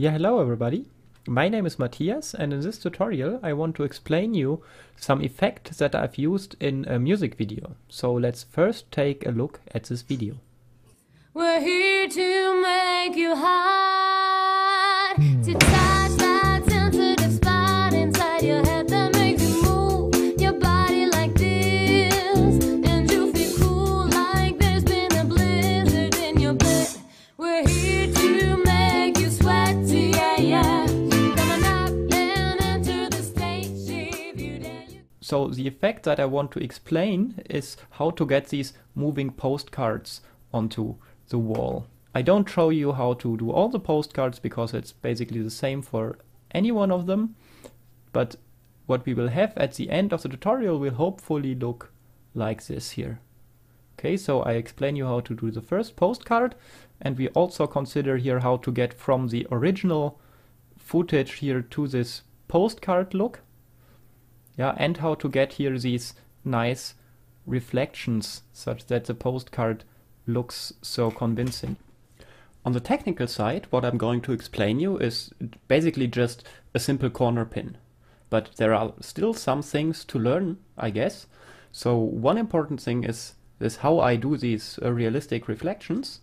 Yeah, hello everybody. My name is Matthias and in this tutorial I want to explain you some effects that I've used in a music video. So let's first take a look at this video. We're here to make you hot. So the effect that I want to explain is how to get these moving postcards onto the wall. I don't show you how to do all the postcards because it's basically the same for any one of them, but what we will have at the end of the tutorial will hopefully look like this here. Okay, so I explain you how to do the first postcard and we also consider here how to get from the original footage here to this postcard look yeah, and how to get here these nice reflections such that the postcard looks so convincing. On the technical side, what I'm going to explain you is basically just a simple corner pin. But there are still some things to learn, I guess. So one important thing is is how I do these uh, realistic reflections.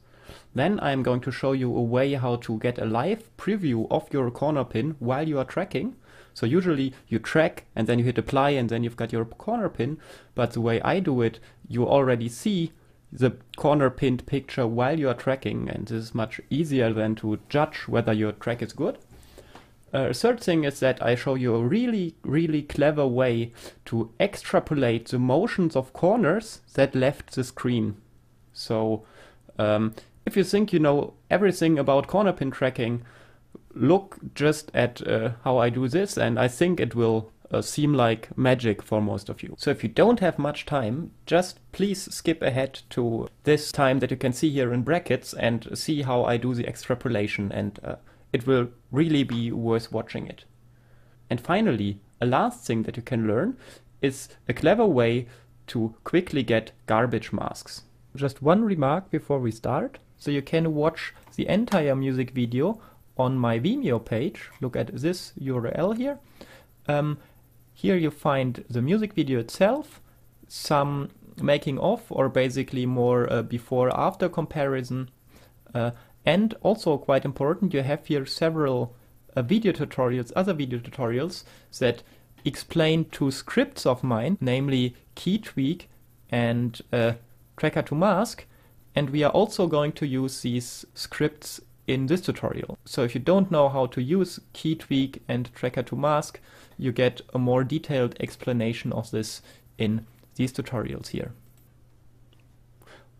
Then I'm going to show you a way how to get a live preview of your corner pin while you are tracking. So usually you track and then you hit apply and then you've got your corner pin. But the way I do it, you already see the corner pinned picture while you are tracking and this is much easier than to judge whether your track is good. Uh, third thing is that I show you a really, really clever way to extrapolate the motions of corners that left the screen. So, um, if you think you know everything about corner pin tracking, look just at uh, how I do this, and I think it will uh, seem like magic for most of you. So, if you don't have much time, just please skip ahead to this time that you can see here in brackets and see how I do the extrapolation and uh, it will really be worth watching it. And finally, a last thing that you can learn is a clever way to quickly get garbage masks. Just one remark before we start. So you can watch the entire music video on my Vimeo page. Look at this URL here. Um, here you find the music video itself, some making of or basically more uh, before after comparison, uh, and also quite important, you have here several uh, video tutorials, other video tutorials that explain two scripts of mine, namely KeyTweak and uh, Tracker to Mask. And we are also going to use these scripts in this tutorial. So if you don't know how to use KeyTweak and Tracker to Mask, you get a more detailed explanation of this in these tutorials here.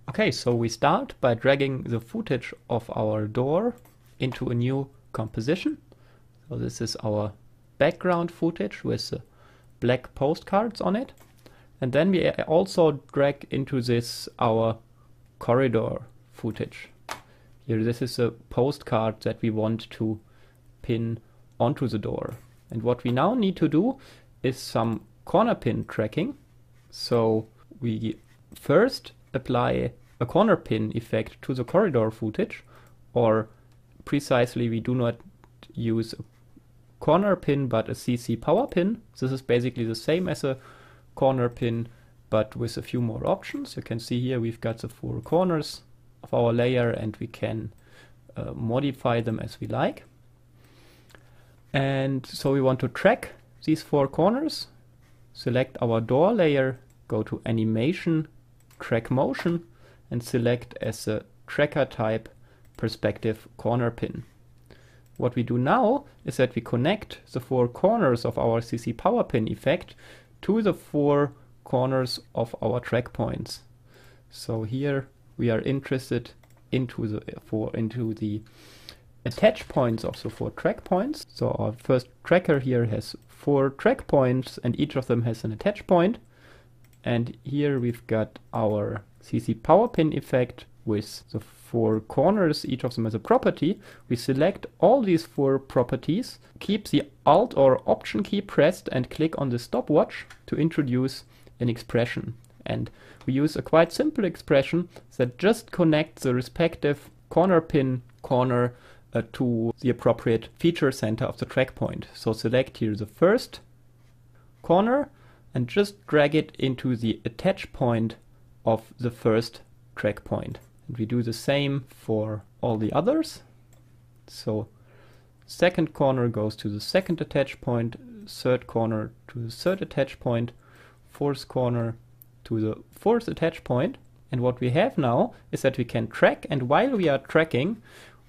Okay, so we start by dragging the footage of our door into a new composition. So this is our background footage with the black postcards on it. And then we also drag into this our corridor footage. Here this is a postcard that we want to pin onto the door. And what we now need to do is some corner pin tracking. So we first apply a corner pin effect to the corridor footage, or precisely we do not use a corner pin but a CC power pin. This is basically the same as a corner pin but with a few more options. You can see here we've got the four corners of our layer and we can uh, modify them as we like. And so we want to track these four corners, select our door layer, go to animation, track motion, and select as a tracker type perspective corner pin. What we do now is that we connect the four corners of our CC power pin effect to the four corners of our track points. So here we are interested into the for into the attach points of the four track points. So our first tracker here has four track points and each of them has an attach point. And here we've got our CC power pin effect with the four corners, each of them as a property. We select all these four properties, keep the Alt or Option key pressed and click on the stopwatch to introduce an expression. And we use a quite simple expression that just connects the respective corner pin corner uh, to the appropriate feature center of the track point. So select here the first corner and just drag it into the attach point of the first track point. And we do the same for all the others. So second corner goes to the second attach point, third corner to the third attach point, fourth corner to the fourth attach point. And what we have now is that we can track and while we are tracking,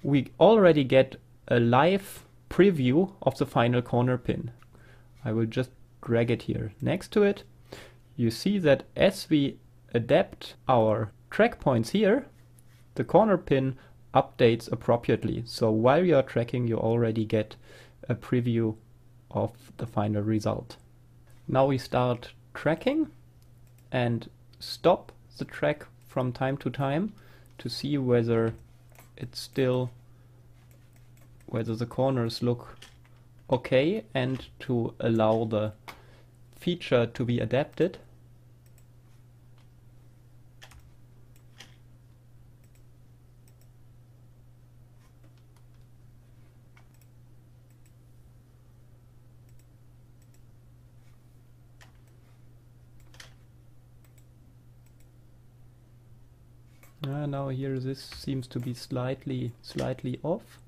we already get a live preview of the final corner pin. I will just drag it here next to it. You see that as we adapt our track points here, the corner pin updates appropriately. So while you are tracking, you already get a preview of the final result. Now we start tracking and stop the track from time to time to see whether it's still whether the corners look okay and to allow the feature to be adapted. Uh, now here this seems to be slightly slightly off.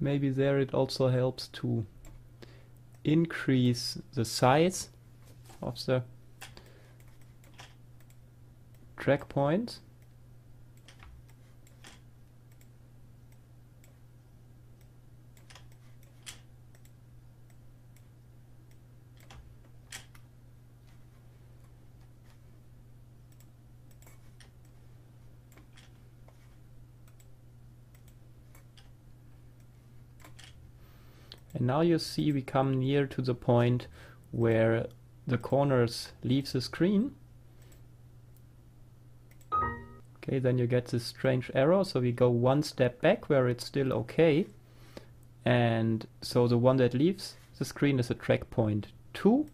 Maybe there it also helps to increase the size of the track points. And now you see we come near to the point where the corners leave the screen. Okay, then you get this strange error, so we go one step back where it's still okay. And so the one that leaves the screen is a track point 2.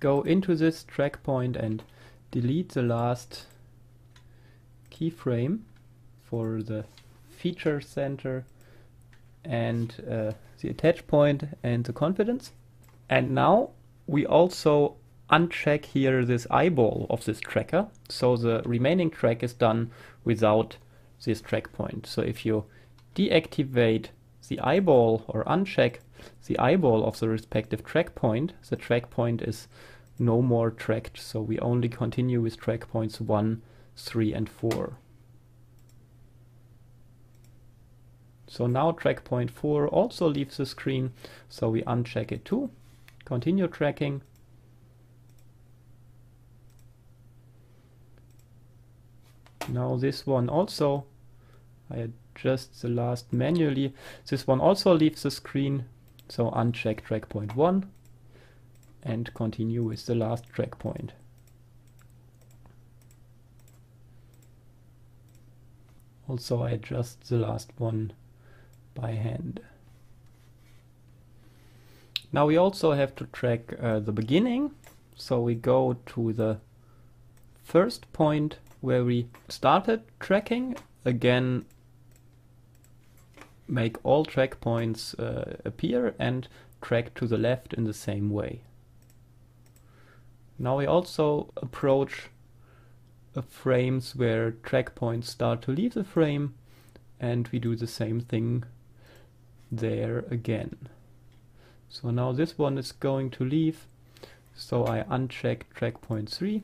Go into this track point and delete the last keyframe for the feature center and uh, the attach point and the confidence. And now we also uncheck here this eyeball of this tracker. So the remaining track is done without this track point. So if you deactivate the eyeball or uncheck the eyeball of the respective track point, the track point is no more tracked. So we only continue with track points 1, 3 and 4. So now track point 4 also leaves the screen, so we uncheck it too. Continue tracking. Now this one also, I adjust the last manually. This one also leaves the screen, so uncheck track point 1 and continue with the last track point. Also I adjust the last one by hand. Now we also have to track uh, the beginning. So we go to the first point where we started tracking. Again, make all track points uh, appear and track to the left in the same way. Now we also approach frames where track points start to leave the frame and we do the same thing there again. So now this one is going to leave. So I uncheck track point 3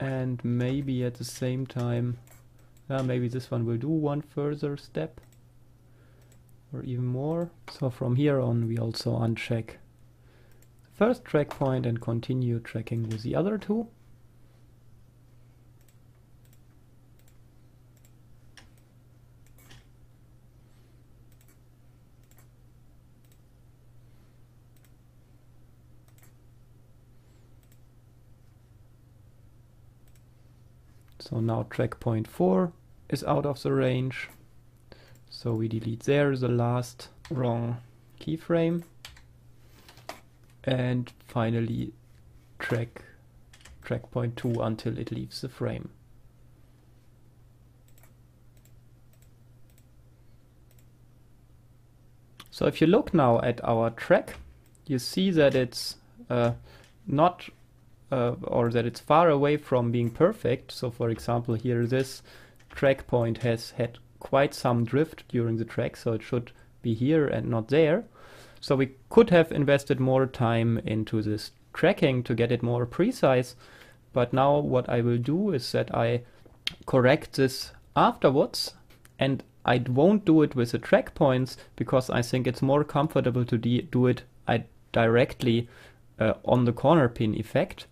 and maybe at the same time uh, maybe this one will do one further step or even more. So from here on we also uncheck the first track point and continue tracking with the other two. So now track point 4 is out of the range. So we delete there the last wrong keyframe. And finally track track point 2 until it leaves the frame. So if you look now at our track, you see that it's uh, not uh, or that it's far away from being perfect. So for example here this track point has had quite some drift during the track so it should be here and not there. So we could have invested more time into this tracking to get it more precise but now what I will do is that I correct this afterwards and I won't do it with the track points because I think it's more comfortable to do it I directly uh, on the corner pin effect.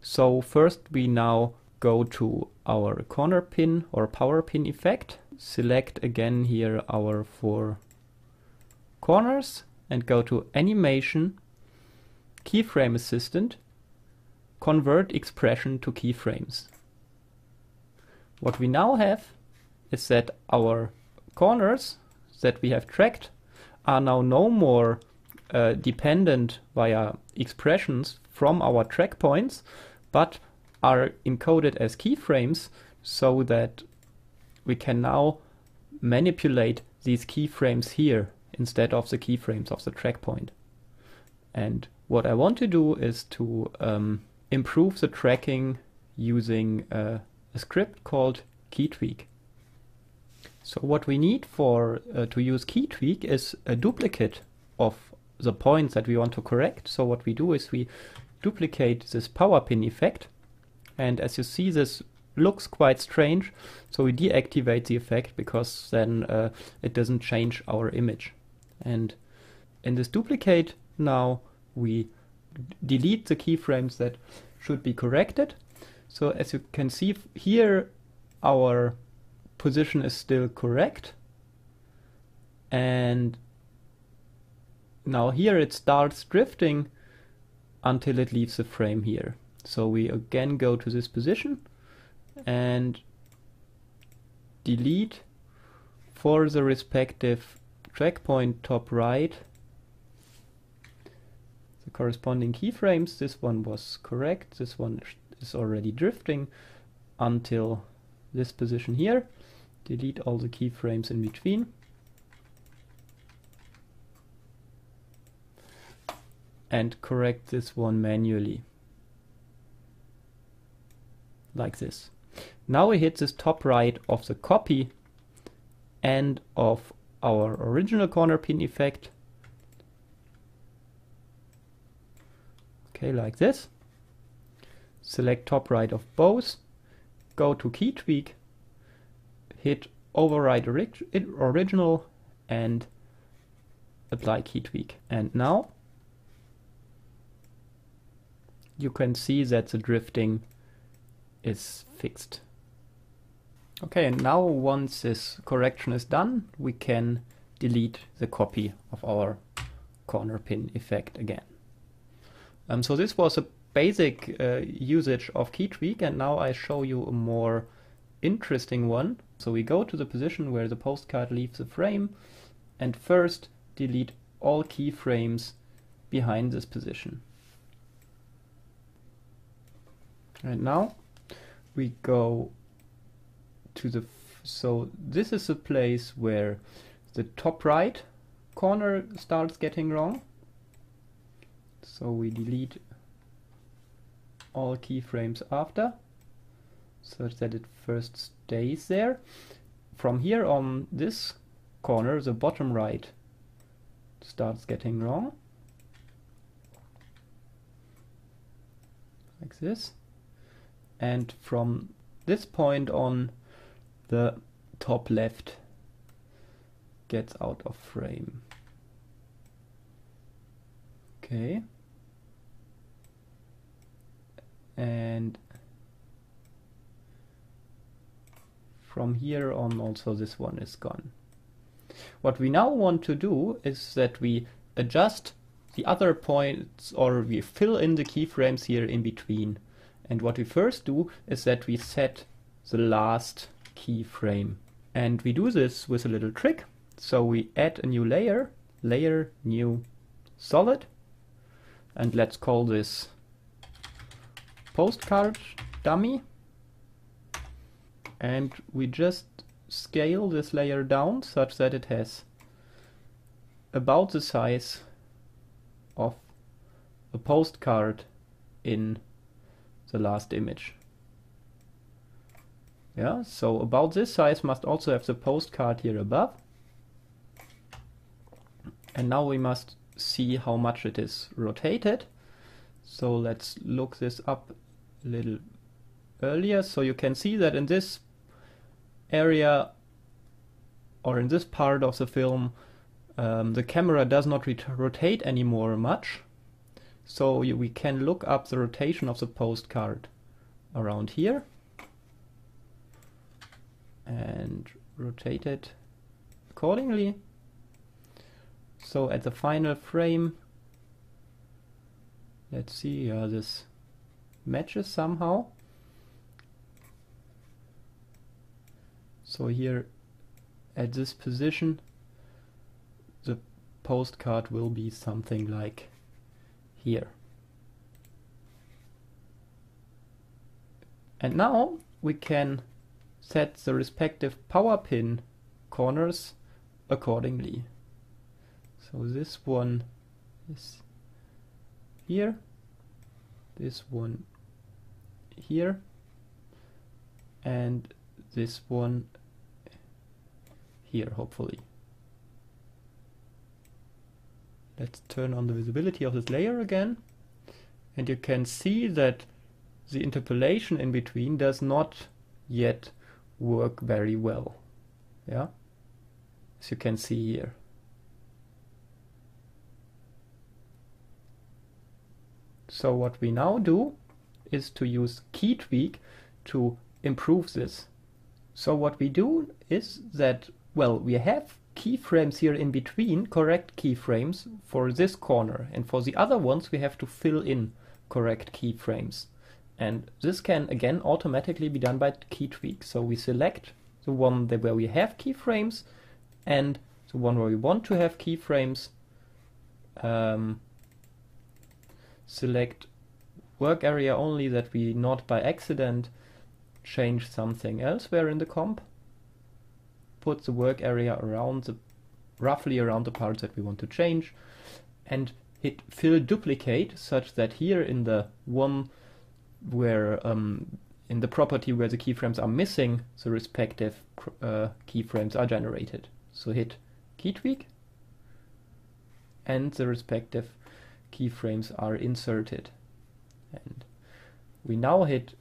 So first we now go to our corner pin or power pin effect, select again here our four corners and go to animation, keyframe assistant, convert expression to keyframes. What we now have is that our corners that we have tracked are now no more uh, dependent via expressions from our track points, but are encoded as keyframes so that we can now manipulate these keyframes here instead of the keyframes of the track point. And what I want to do is to um, improve the tracking using uh, a script called keytweak. So what we need for uh, to use keytweak is a duplicate of the points that we want to correct. So what we do is we duplicate this power pin effect. And as you see, this looks quite strange. So we deactivate the effect because then uh, it doesn't change our image. And in this duplicate now we delete the keyframes that should be corrected. So as you can see here, our position is still correct. And now here it starts drifting until it leaves the frame here. So we again go to this position and delete for the respective track point top right the corresponding keyframes. This one was correct, this one is already drifting until this position here. Delete all the keyframes in between. And correct this one manually like this. Now we hit this top right of the copy and of our original corner pin effect Okay, like this. Select top right of both. Go to key tweak. Hit override orig original and apply key tweak. And now you can see that the drifting is fixed. Okay, and now once this correction is done, we can delete the copy of our corner pin effect again. Um, so this was a basic uh, usage of keytweak and now I show you a more interesting one. So we go to the position where the postcard leaves the frame and first delete all keyframes behind this position. And now we go to the, so this is the place where the top right corner starts getting wrong so we delete all keyframes after such that it first stays there. From here on this corner, the bottom right starts getting wrong. Like this. And from this point on, the top left gets out of frame. Okay. and from here on also this one is gone. What we now want to do is that we adjust the other points or we fill in the keyframes here in between. And what we first do is that we set the last keyframe. And we do this with a little trick. So we add a new layer, layer new solid, and let's call this postcard dummy and we just scale this layer down such that it has about the size of a postcard in the last image. Yeah, so about this size must also have the postcard here above. And now we must see how much it is rotated. So let's look this up a little earlier. So you can see that in this area or in this part of the film um, the camera does not rotate anymore much. So we can look up the rotation of the postcard around here and rotate it accordingly. So at the final frame, let's see, uh, this matches somehow. So here at this position, the postcard will be something like here. And now we can set the respective power pin corners accordingly. So this one is here, this one here, and this one here, hopefully. Let's turn on the visibility of this layer again. And you can see that the interpolation in between does not yet work very well. Yeah, as you can see here. So what we now do is to use key tweak to improve this. So what we do is that, well, we have keyframes here in between, correct keyframes for this corner. And for the other ones, we have to fill in correct keyframes. And this can again automatically be done by key tweak. So we select the one where we have keyframes and the one where we want to have keyframes. Um, select work area only that we not by accident change something elsewhere in the comp. Put the work area around the roughly around the parts that we want to change and hit fill duplicate such that here in the one where um, in the property where the keyframes are missing, the respective uh, keyframes are generated. So hit key tweak and the respective keyframes are inserted. And we now hit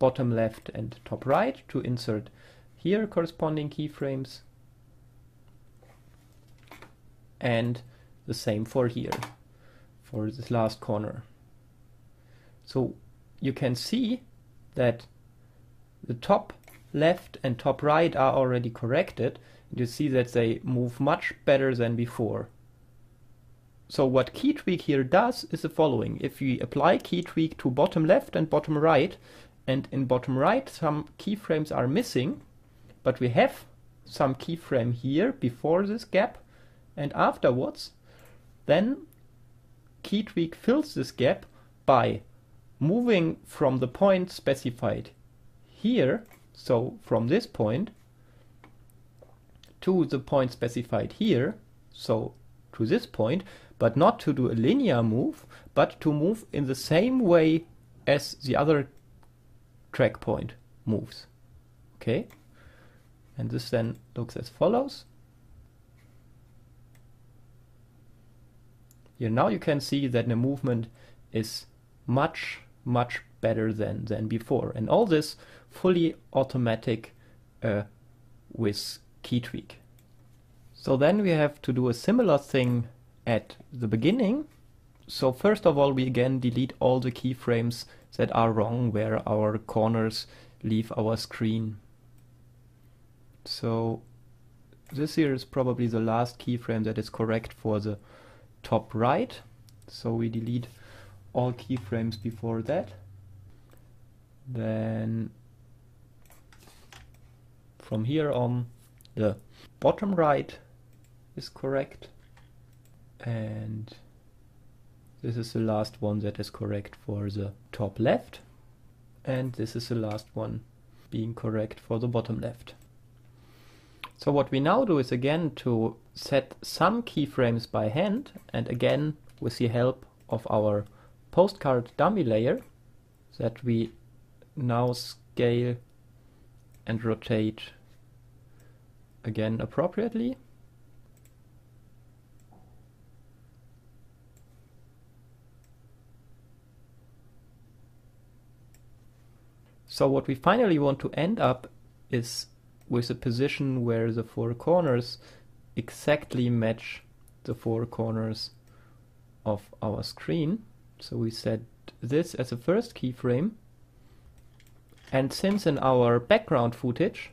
bottom left and top right to insert here corresponding keyframes and the same for here for this last corner. So you can see that the top left and top right are already corrected. You see that they move much better than before. So what key tweak here does is the following. If we apply key tweak to bottom left and bottom right, and in bottom right some keyframes are missing, but we have some keyframe here before this gap and afterwards, then key tweak fills this gap by moving from the point specified here, so from this point, to the point specified here, so to this point, but not to do a linear move, but to move in the same way as the other track point moves. Okay? And this then looks as follows. Here now you can see that the movement is much much better than, than before. And all this fully automatic uh, with key tweak. So then we have to do a similar thing at the beginning. So first of all, we again delete all the keyframes that are wrong where our corners leave our screen. So this here is probably the last keyframe that is correct for the top right. So we delete all keyframes before that. Then from here on the bottom right is correct and This is the last one that is correct for the top left. And this is the last one being correct for the bottom left. So what we now do is again to set some keyframes by hand and again with the help of our postcard dummy layer that we now scale and rotate again appropriately. So what we finally want to end up is with a position where the four corners exactly match the four corners of our screen. So we set this as a first keyframe. And since in our background footage,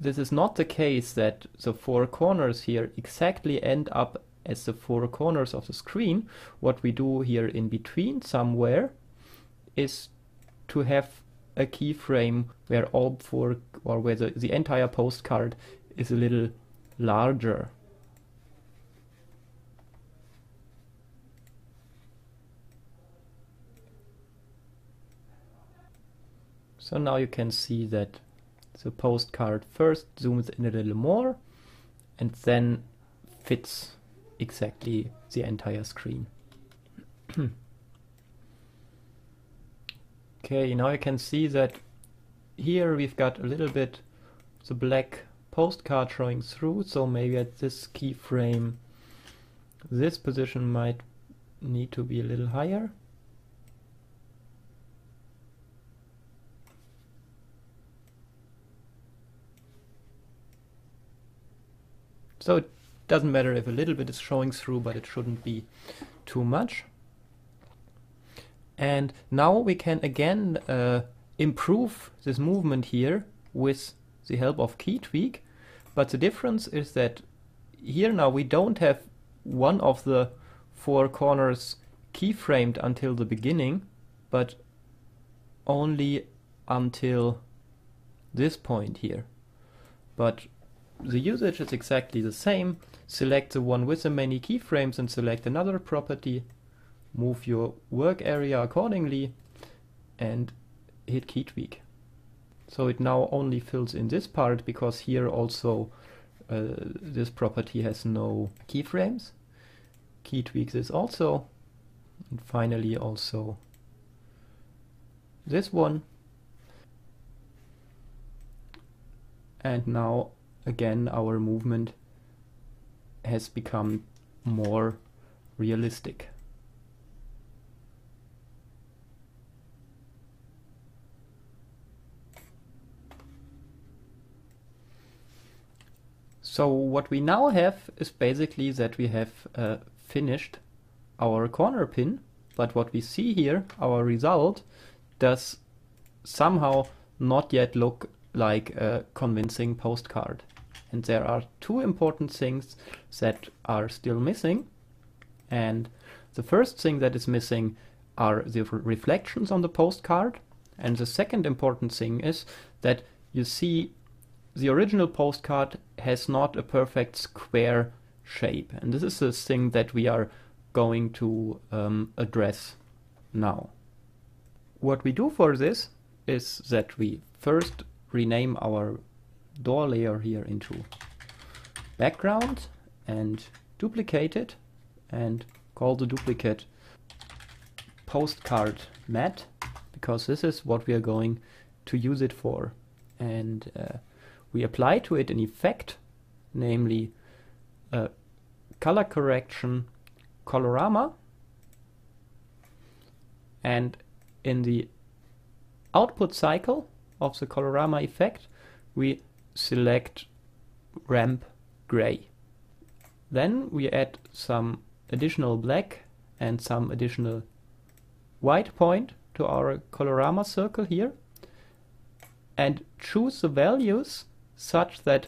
this is not the case that the four corners here exactly end up as the four corners of the screen, what we do here in between somewhere is to have a keyframe where all four or where the, the entire postcard is a little larger. So now you can see that the postcard first zooms in a little more and then fits exactly the entire screen. okay, now you can see that here we've got a little bit the black postcard showing through, so maybe at this keyframe this position might need to be a little higher. So it doesn't matter if a little bit is showing through, but it shouldn't be too much. And now we can again uh, improve this movement here with the help of key tweak. But the difference is that here now we don't have one of the four corners keyframed until the beginning, but only until this point here. But the usage is exactly the same. Select the one with the many keyframes and select another property. Move your work area accordingly and hit key tweak. So it now only fills in this part because here also uh, this property has no keyframes. Key tweak this also. And finally also this one. And now again our movement has become more realistic. So what we now have is basically that we have uh, finished our corner pin, but what we see here, our result, does somehow not yet look like a convincing postcard. And there are two important things that are still missing. And the first thing that is missing are the reflections on the postcard. And the second important thing is that you see the original postcard has not a perfect square shape. And this is the thing that we are going to um, address now. What we do for this is that we first rename our door layer here into background and duplicate it and call the duplicate postcard matte because this is what we are going to use it for and uh, we apply to it an effect namely color correction colorama and in the output cycle of the colorama effect we select ramp gray. Then we add some additional black and some additional white point to our colorama circle here and choose the values such that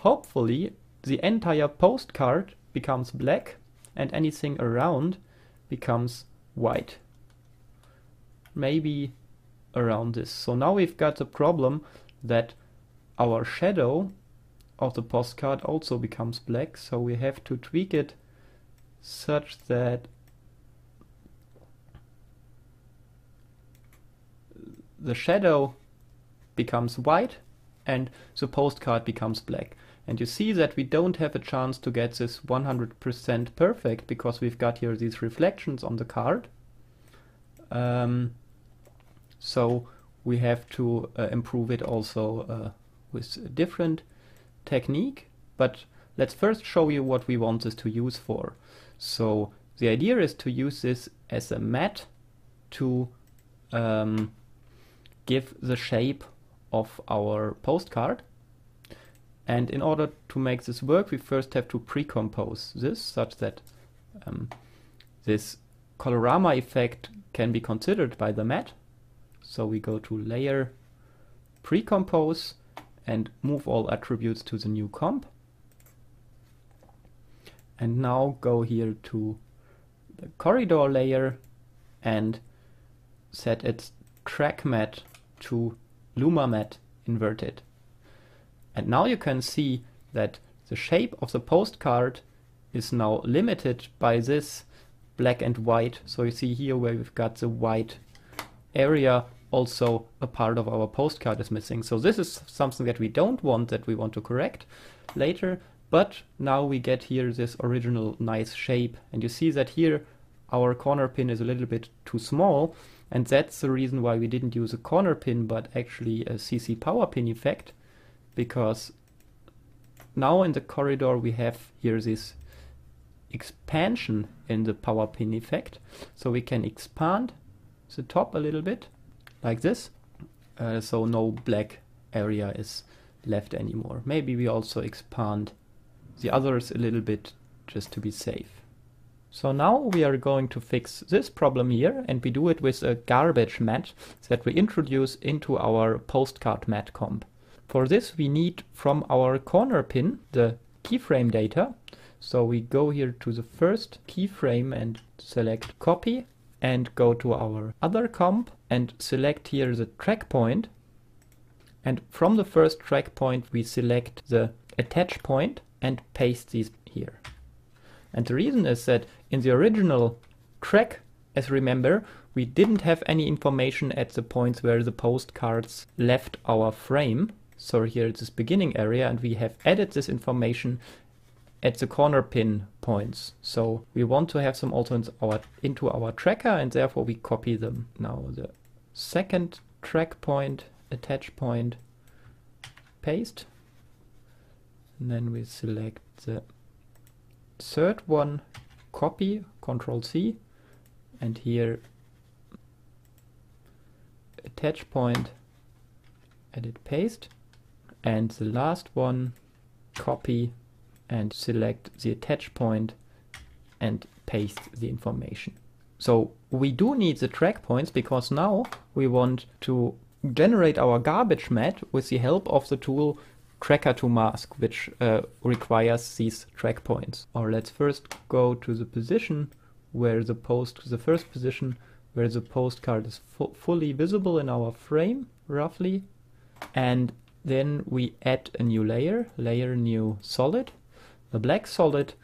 hopefully the entire postcard becomes black and anything around becomes white. Maybe around this. So now we've got the problem that our shadow of the postcard also becomes black. So we have to tweak it such that the shadow becomes white and the postcard becomes black. And you see that we don't have a chance to get this 100% perfect because we've got here these reflections on the card. Um, so we have to uh, improve it also uh, with a different technique. But let's first show you what we want this to use for. So the idea is to use this as a matte to um, give the shape of our postcard. And in order to make this work, we first have to pre-compose this such that um, this colorama effect can be considered by the matte. So we go to Layer, Pre-compose, and move all attributes to the new comp. And now go here to the corridor layer and set its track matte to Luma matte inverted. And now you can see that the shape of the postcard is now limited by this black and white. So you see here where we've got the white area also a part of our postcard is missing. So this is something that we don't want that we want to correct later. But now we get here this original nice shape and you see that here our corner pin is a little bit too small and that's the reason why we didn't use a corner pin but actually a CC power pin effect because now in the corridor we have here this expansion in the power pin effect. So we can expand the top a little bit like this uh, so no black area is left anymore. Maybe we also expand the others a little bit just to be safe so now we are going to fix this problem here and we do it with a garbage matte that we introduce into our postcard matte comp. For this we need from our corner pin the keyframe data. So we go here to the first keyframe and select copy and go to our other comp and select here the track point. And from the first track point we select the attach point and paste these here. And the reason is that in the original track, as remember, we didn't have any information at the points where the postcards left our frame. So here it's this beginning area and we have added this information at the corner pin points. So we want to have some also our, into our tracker and therefore we copy them. Now the second track point, attach point, paste. And then we select the third one, copy, Control C, and here attach point, edit paste, and the last one, copy and select the attach point and paste the information. So we do need the track points because now we want to generate our garbage matte with the help of the tool tracker to mask, which uh, requires these track points. Or let's first go to the position where the post, the first position where the postcard is fu fully visible in our frame, roughly. And then we add a new layer, layer new solid, a black solid,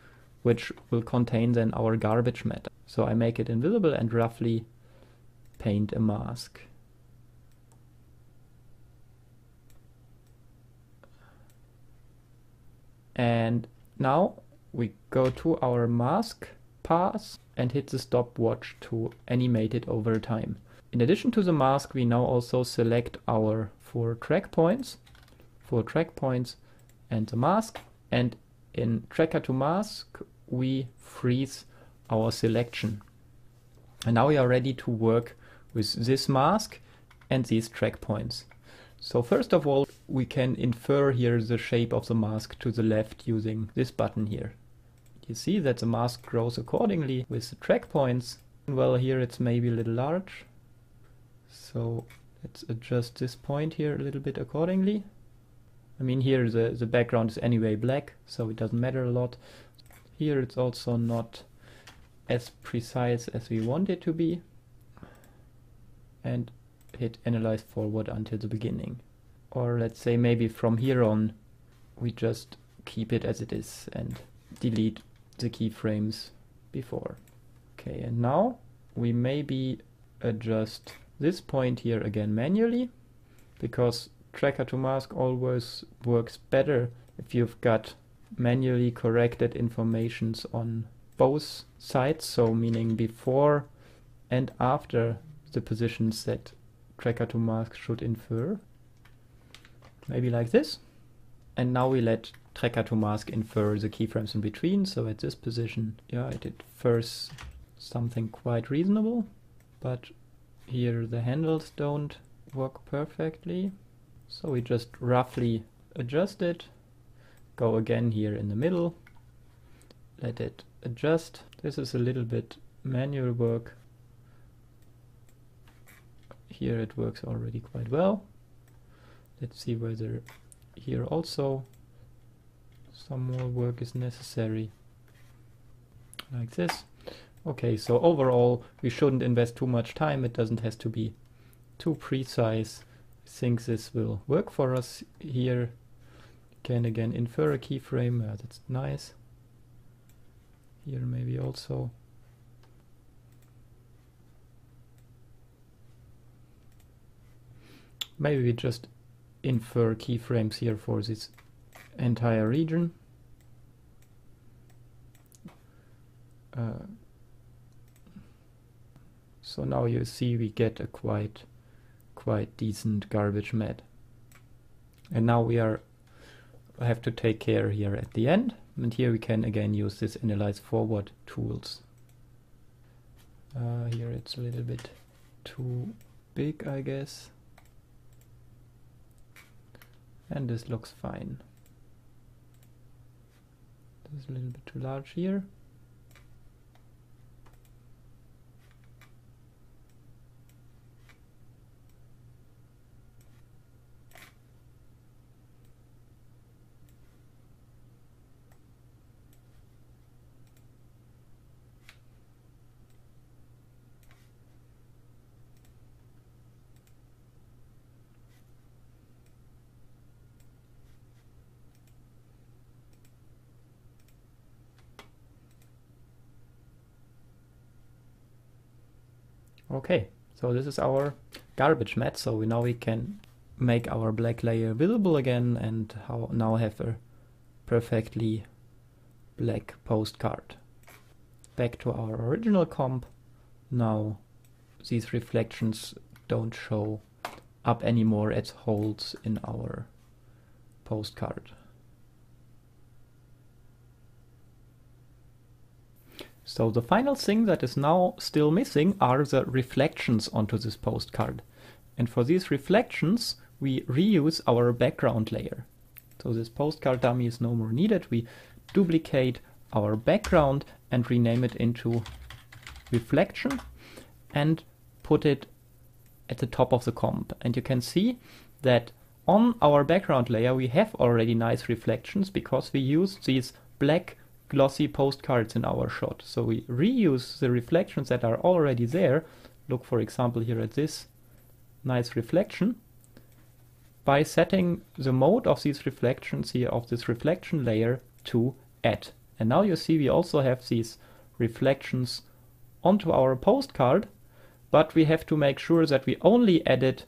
which will contain then our garbage matter. So I make it invisible and roughly paint a mask. And now we go to our mask path and hit the stopwatch to animate it over time. In addition to the mask, we now also select our four track points, four track points and the mask. And in tracker to mask, we freeze our selection. And now we are ready to work with this mask and these track points. So first of all, we can infer here the shape of the mask to the left using this button here. You see that the mask grows accordingly with the track points. Well, here it's maybe a little large. So let's adjust this point here a little bit accordingly. I mean, here the, the background is anyway black, so it doesn't matter a lot. Here it's also not as precise as we want it to be. And hit analyze forward until the beginning. Or let's say maybe from here on we just keep it as it is and delete the keyframes before. Okay, and now we maybe adjust this point here again manually because tracker to mask always works better if you've got manually corrected informations on both sides, so meaning before and after the positions that tracker to mask should infer. Maybe like this. And now we let tracker to mask infer the keyframes in between. So at this position, yeah, it infers something quite reasonable, but here the handles don't work perfectly. So we just roughly adjust it, go again here in the middle, let it adjust. This is a little bit manual work. Here it works already quite well. Let's see whether here also some more work is necessary. Like this. Okay, so overall we shouldn't invest too much time. It doesn't have to be too precise. I think this will work for us here. Can again infer a keyframe. Uh, that's nice. Here maybe also. Maybe we just infer keyframes here for this entire region. Uh, so now you see we get a quite quite decent garbage matte. And now we are have to take care here at the end. And here we can again use this analyze forward tools. Uh, here it's a little bit too big, I guess. And this looks fine. This is a little bit too large here. Okay, so this is our garbage matte. So we now we can make our black layer visible again and how now have a perfectly black postcard. Back to our original comp. Now these reflections don't show up anymore as holes in our postcard. So the final thing that is now still missing are the reflections onto this postcard. And for these reflections, we reuse our background layer. So this postcard dummy is no more needed. We duplicate our background and rename it into reflection and put it at the top of the comp. And you can see that on our background layer, we have already nice reflections because we use these black glossy postcards in our shot. So we reuse the reflections that are already there. Look, for example, here at this nice reflection by setting the mode of these reflections here of this reflection layer to add. And now you see we also have these reflections onto our postcard, but we have to make sure that we only add it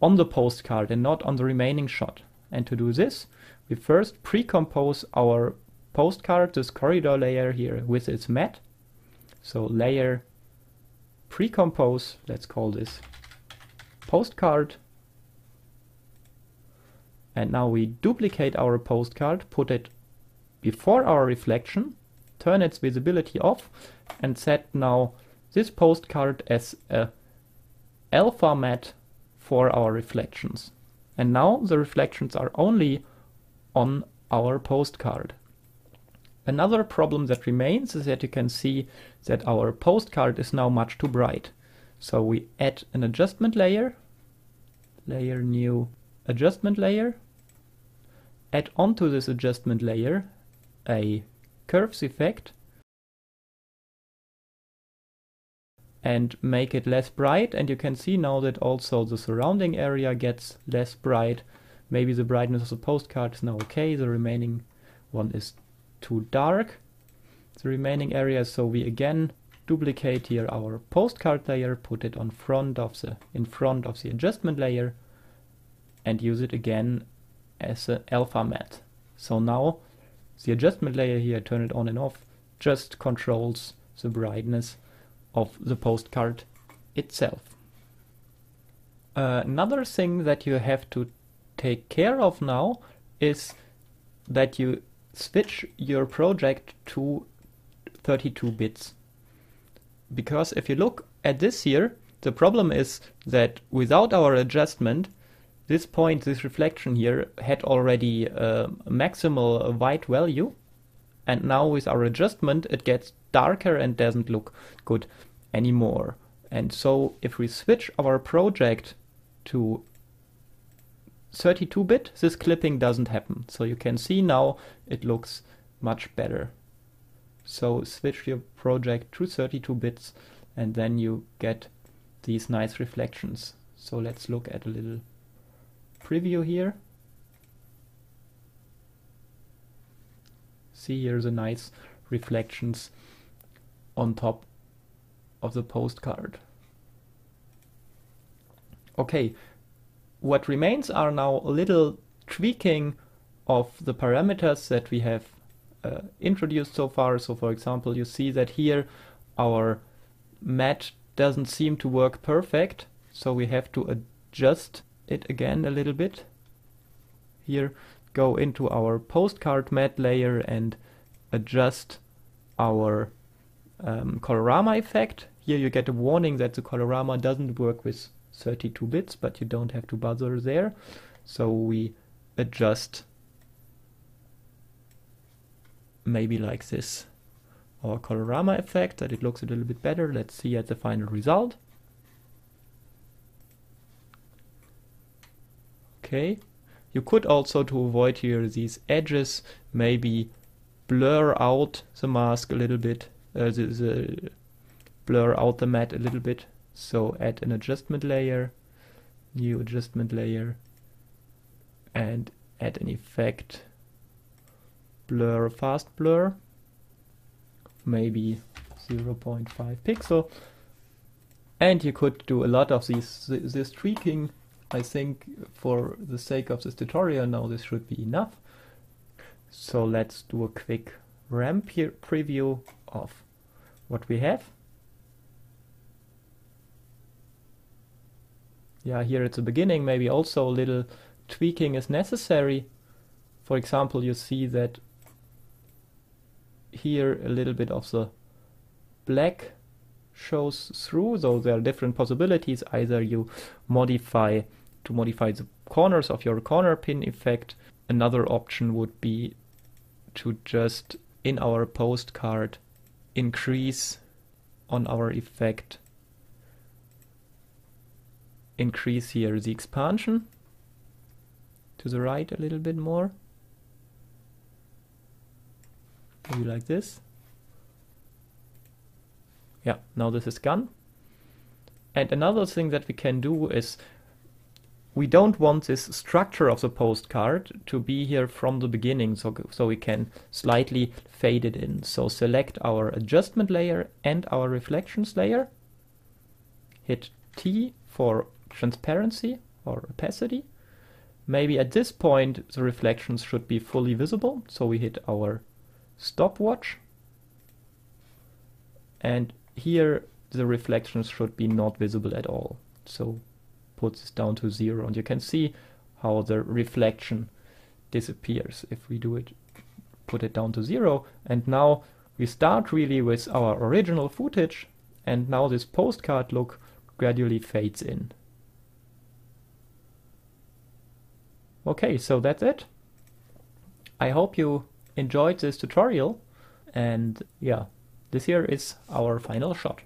on the postcard and not on the remaining shot. And to do this, we first pre-compose our postcard, this corridor layer here with its matte. So layer pre-compose, let's call this postcard. And now we duplicate our postcard, put it before our reflection, turn its visibility off, and set now this postcard as a alpha matte for our reflections. And now the reflections are only on our postcard. Another problem that remains is that you can see that our postcard is now much too bright. So we add an adjustment layer, layer new adjustment layer, add onto this adjustment layer a curves effect and make it less bright and you can see now that also the surrounding area gets less bright. Maybe the brightness of the postcard is now okay, the remaining one is too dark the remaining areas so we again duplicate here our postcard layer, put it on front of the in front of the adjustment layer, and use it again as an alpha matte. So now the adjustment layer here, turn it on and off, just controls the brightness of the postcard itself. Uh, another thing that you have to take care of now is that you switch your project to 32 bits. Because if you look at this here, the problem is that without our adjustment, this point, this reflection here, had already a maximal white value. And now with our adjustment, it gets darker and doesn't look good anymore. And so if we switch our project to 32-bit, this clipping doesn't happen. So you can see now it looks much better. So switch your project to 32 bits and then you get these nice reflections. So let's look at a little preview here. See here the nice reflections on top of the postcard. Okay, what remains are now a little tweaking of the parameters that we have uh, introduced so far. So for example, you see that here our matte doesn't seem to work perfect. So we have to adjust it again a little bit. Here, go into our postcard matte layer and adjust our um, colorama effect. Here you get a warning that the colorama doesn't work with 32 bits, but you don't have to bother there. So we adjust maybe like this our colorama effect that it looks a little bit better. Let's see at the final result. Okay, you could also to avoid here these edges maybe blur out the mask a little bit, uh, the, the blur out the matte a little bit. So add an adjustment layer, new adjustment layer, and add an effect blur fast blur maybe 0.5 pixel. And you could do a lot of these this tweaking I think for the sake of this tutorial now this should be enough. So let's do a quick RAM here preview of what we have yeah here at the beginning maybe also a little tweaking is necessary for example you see that here a little bit of the black shows through, though there are different possibilities. Either you modify to modify the corners of your corner pin effect. Another option would be to just in our postcard increase on our effect increase here the expansion to the right a little bit more maybe like this. Yeah, now this is gone. And another thing that we can do is we don't want this structure of the postcard to be here from the beginning, so, so we can slightly fade it in. So select our adjustment layer and our reflections layer. Hit T for transparency or opacity. Maybe at this point the reflections should be fully visible, so we hit our stopwatch. And here the reflections should be not visible at all. So put this down to zero and you can see how the reflection disappears if we do it put it down to zero. And now we start really with our original footage and now this postcard look gradually fades in okay so that's it I hope you enjoyed this tutorial and yeah, this here is our final shot.